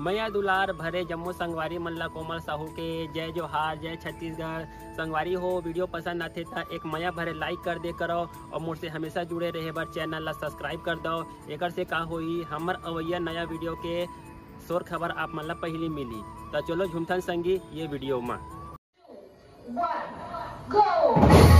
मैया दुलार भरे जम्मू संगवारी मल्ला कोमल साहू के जय जोहार जय छत्तीसगढ़। संगवारी हो वीडियो पसंद आते तो एक मैया भरे लाइक कर दे करो और मुझसे हमेशा जुड़े रहे बर चैनल ला सब्सक्राइब कर दो। एकर से का होई हमर अवैया नया वीडियो के शोर खबर आप मल्ला पहली मिली। तो चलो झुमथन संगी ये वीडियो में। One, go!